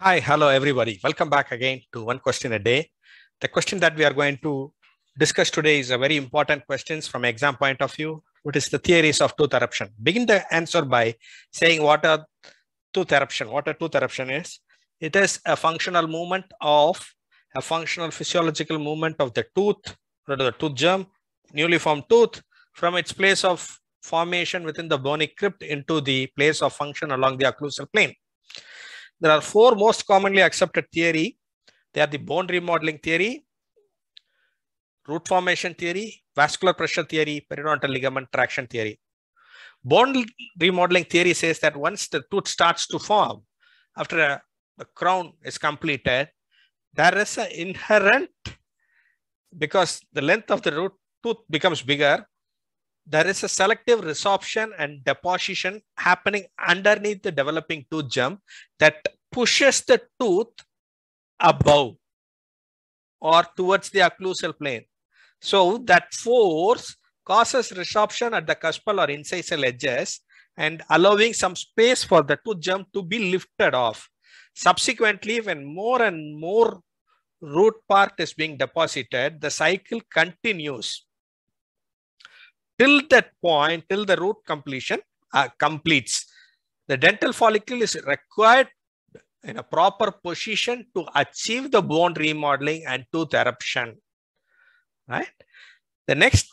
Hi, hello everybody. Welcome back again to One Question a Day. The question that we are going to discuss today is a very important question from exam point of view. What is the theories of tooth eruption? Begin the answer by saying what a tooth eruption, what a tooth eruption is. It is a functional movement of a functional physiological movement of the tooth, or the tooth germ, newly formed tooth from its place of formation within the bony crypt into the place of function along the occlusal plane. There are four most commonly accepted theory. They are the bone remodeling theory, root formation theory, vascular pressure theory, periodontal ligament traction theory. Bone remodeling theory says that once the tooth starts to form, after a, the crown is completed, there is an inherent, because the length of the root tooth becomes bigger, there is a selective resorption and deposition happening underneath the developing tooth germ that pushes the tooth above or towards the occlusal plane. So that force causes resorption at the cuspal or incisal edges and allowing some space for the tooth germ to be lifted off. Subsequently, when more and more root part is being deposited, the cycle continues till that point, till the root completion uh, completes. The dental follicle is required in a proper position to achieve the bone remodeling and tooth eruption. Right? The next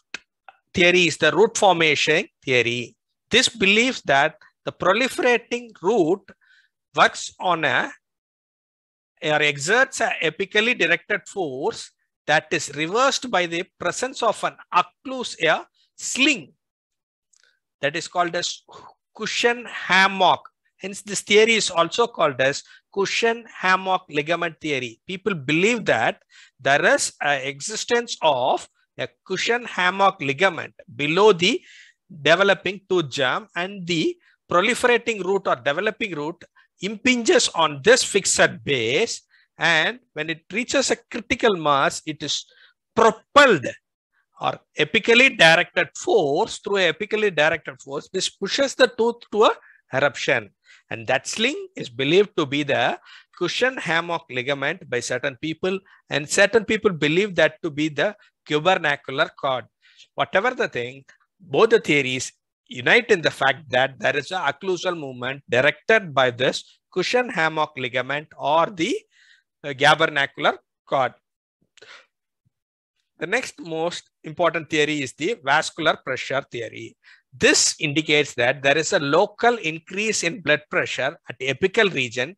theory is the root formation theory. This believes that the proliferating root works on a or exerts a apically directed force that is reversed by the presence of an occlus, a sling that is called as cushion hammock. Hence, this theory is also called as cushion hammock ligament theory. People believe that there is an existence of a cushion hammock ligament below the developing tooth germ and the proliferating root or developing root impinges on this fixed base and when it reaches a critical mass, it is propelled or apically directed force through a apically directed force this pushes the tooth to a eruption and that sling is believed to be the cushion hammock ligament by certain people. And certain people believe that to be the gubernacular cord. Whatever the thing both the theories unite in the fact that there is a occlusal movement directed by this cushion hammock ligament or the uh, gubernacular cord. The next most important theory is the vascular pressure theory. This indicates that there is a local increase in blood pressure at the apical region,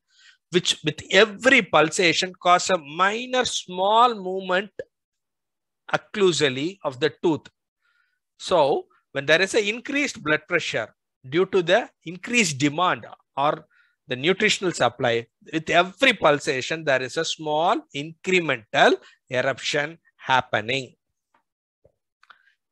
which with every pulsation cause a minor small movement occlusally of the tooth. So when there is an increased blood pressure due to the increased demand or the nutritional supply, with every pulsation, there is a small incremental eruption happening.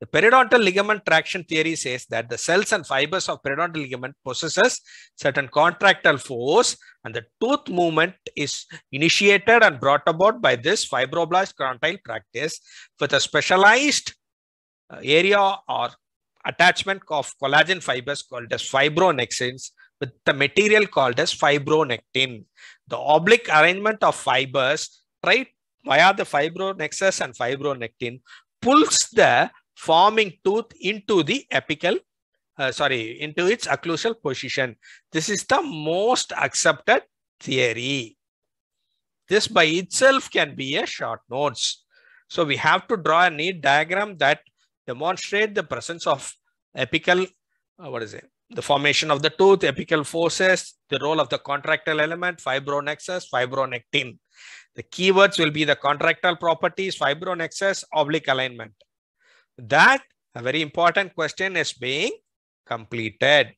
The periodontal ligament traction theory says that the cells and fibers of periodontal ligament possesses certain contractile force and the tooth movement is initiated and brought about by this fibroblast condyle practice with a specialized uh, area or attachment of collagen fibers called as fibronexus with the material called as fibronectin. The oblique arrangement of fibers right via the fibronexus and fibronectin pulls the forming tooth into the apical, uh, sorry, into its occlusal position. This is the most accepted theory. This by itself can be a short notes. So we have to draw a neat diagram that demonstrate the presence of apical, uh, what is it? The formation of the tooth, apical forces, the role of the contractile element, fibronexus, fibronectin. The keywords will be the contractile properties, fibronexus, oblique alignment. That a very important question is being completed.